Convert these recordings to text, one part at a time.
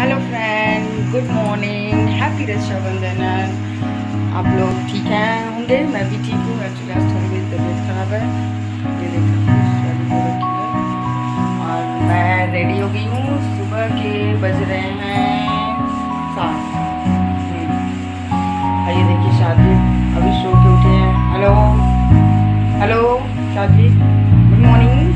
Hello friend good morning happy Rakshabandhan आप लोग ठीक हैं होंगे? मैं भी ठीक हूँ। एक्चुअली आज थोड़ी मेरी तबीयत खराब है। ये और मैं रेडी हो गई हूँ। सुबह के बज रहे हैं सात। ये देखिए, शादी अभी सो के उठे हैं। हेलो हेलो शादी? गुड मॉर्निंग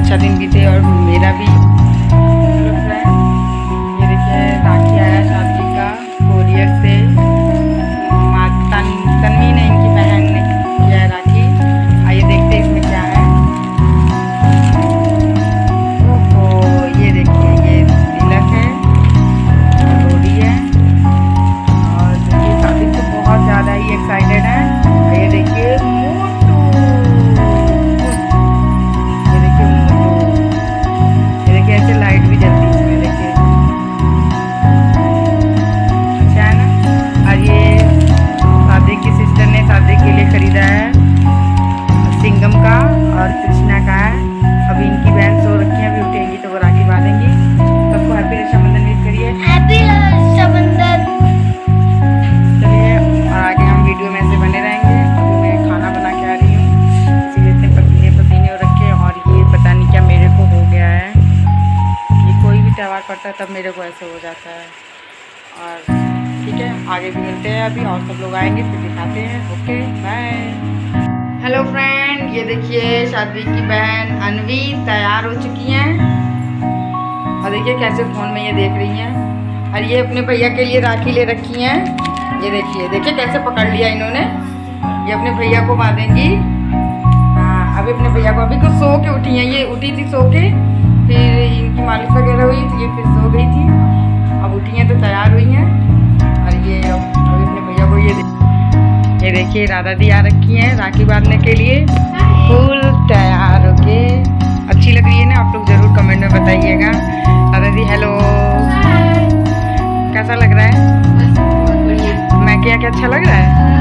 अच्छा दिन बीते और मेरा भी भी है, तब मेरे को ऐसे हो जाता है। और ठीक है, आगे भी मिलते हैं अभी, और सब लोग आएँगे, फिर दिखाते हैं। ओके बाय हेलो फ्रेंड ये देखिए शादी की बहन अनवी तैयार हो चुकी हैं। और देखिए कैसे फ़ोन में ये देख रही हैं। और ये अपने भैया के लिए राखी ले रखी हैं। ये देखिए देखिए कैसे पकड़ लिया इन्होंने। ये अपने भैया को बांधेंगी। हाँ अभी अपने भैया को, अभी कुछ सो के उठी हैं, ये उठी थी सो के। फिर इनकी मालिश वगैरह हुई तो ये फिर सो गई थी। अब उठी हैं तो तैयार हुई हैं। और ये अब अभी अपने भैया को ये ये देखिए राधा दी आ रखी हैं राखी बांधने के लिए। फुल तैयार होके। अच्छी लग रही है ना? आप लोग ज़रूर कमेंट में बताइएगा। राधा दी हेलो कैसा लग रहा है? मैं क्या क्या? अच्छा लग रहा है?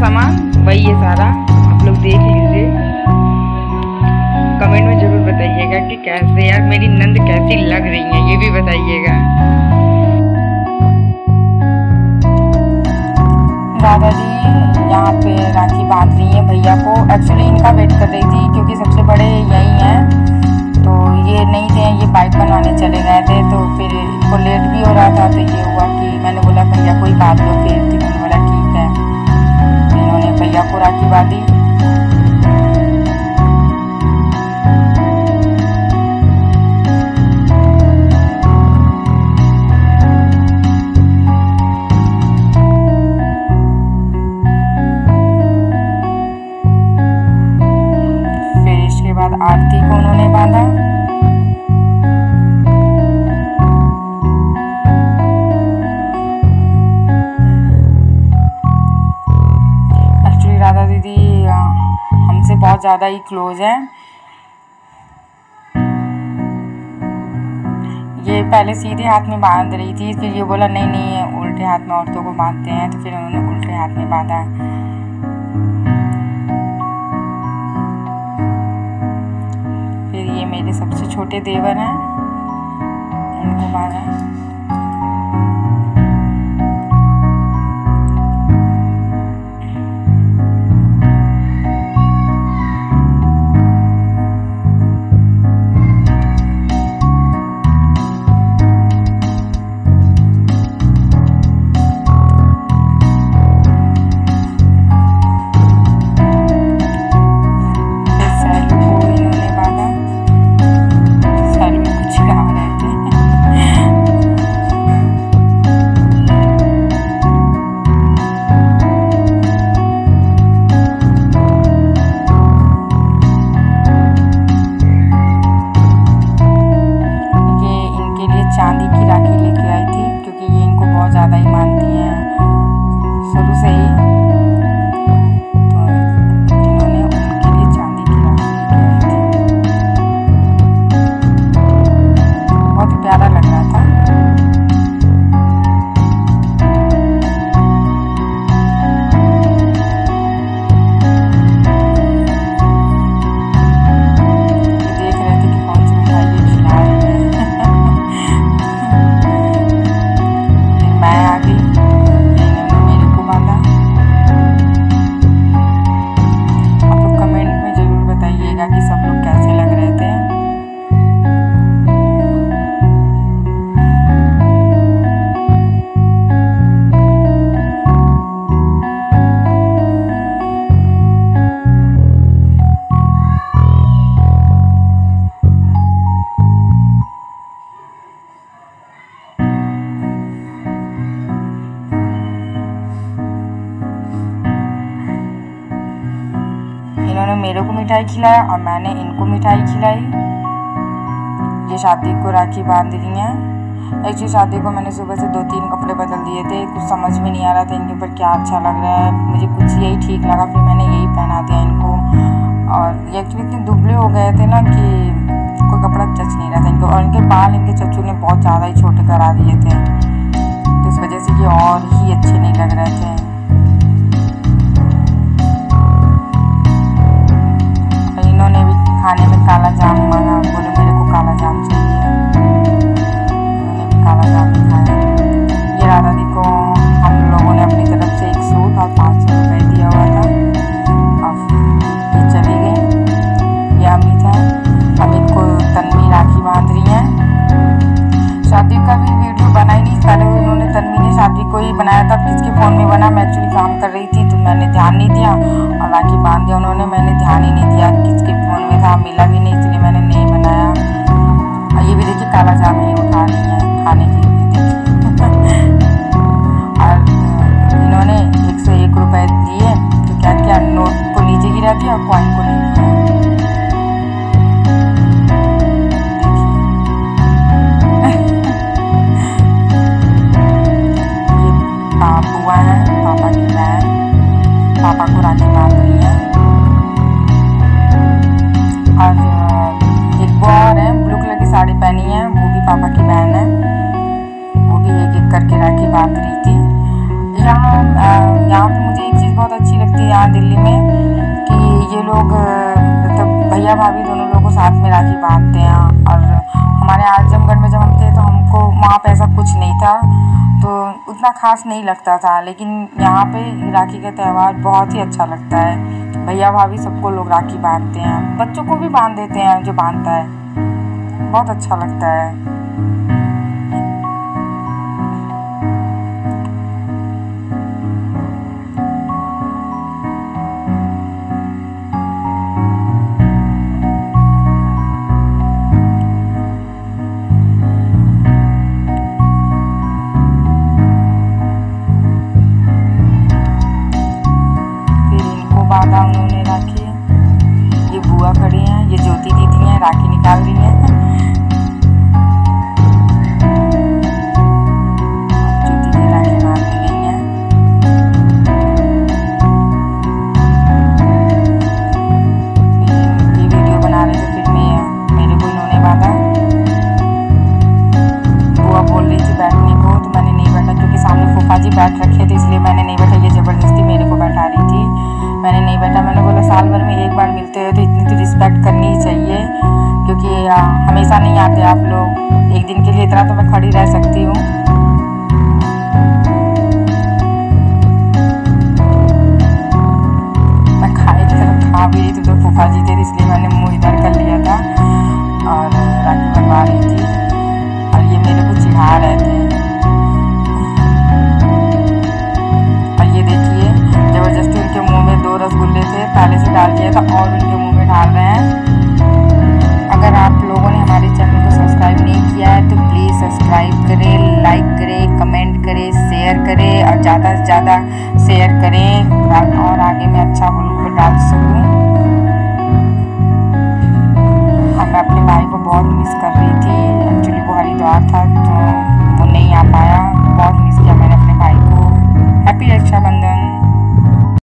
सामान। वही है सारा। आप लोग देख लीजिए। कमेंट में ज़रूर बताइएगा कि कैसे यार, मेरी नंद कैसी लग रही है, ये भी बताइएगा। दादा जी यहाँ पे राखी बाँध रही हैं भैया को। एक्चुअली इनका वेट कर रही थी, क्योंकि सबसे बड़े यही हैं। तो ये नहीं थे, ये बाइक बनवाने चले गए थे तो फिर इनको लेट भी हो रहा था तो ये हुआ कि मैंने बोला, भैया, कोई बात लो बाद आरती को उन्होंने बांधा। बहुत ज़्यादा ही क्लोज हैं। ये पहले सीधे हाथ में बाँध रही थी, फिर ये बोला, नहीं नहीं उल्टे हाथ में औरतों को बांधते हैं। तो फिर उन्होंने उल्टे हाथ में बांधा। फिर ये मेरे सबसे छोटे देवर हैं। उनको बांधा। मिठाई खिलाया और मैंने इनको मिठाई खिलाई। ये शादी को राखी बाँध रही हैं। एक्चुअली शादी को मैंने सुबह से दो तीन कपड़े बदल दिए थे। कुछ समझ में नहीं आ रहा था इनके ऊपर क्या अच्छा लग रहा है। मुझे कुछ यही ठीक लगा, फिर मैंने यही पहना दिया इनको। और ये एक्चुअली इतने दुबले हो गए थे ना कि कोई कपड़ा जच नहीं रहा था इनको। और इनके बाल इनके चच्चू ने बहुत ज़्यादा ही छोटे करा दिए थे। तो इस वजह से ये और ही अच्छे मैंने ध्यान नहीं दिया है यहाँ दिल्ली में कि ये लोग मतलब भैया भाभी दोनों लोगों को साथ में राखी बांधते हैं और हमारे आजमगढ़ में जब हम थे तो हमको वहाँ पे ऐसा कुछ नहीं था। तो उतना खास नहीं लगता था, लेकिन यहाँ पे राखी का त्यौहार बहुत ही अच्छा लगता है। भैया भाभी सबको लोग राखी बांधते हैं। बच्चों को भी बाँध देते हैं जो बांधता है। बहुत अच्छा लगता है। साल भर में एक बार मिलते हो तो इतनी तो रिस्पेक्ट करनी ही चाहिए, क्योंकि हमेशा नहीं आते आप लोग। एक दिन के लिए इतना तो मैं खड़ी रह सकती हूँ। मैं खाई खा भी रही थी तो फूफा जी थे इसलिए मैंने मुँह इधर कर लिया ज़्यादा से ज़्यादा शेयर करें और आगे मैं अच्छा ब्लॉग डाल सकूँ। और मैं अपने भाई को बहुत मिस कर रही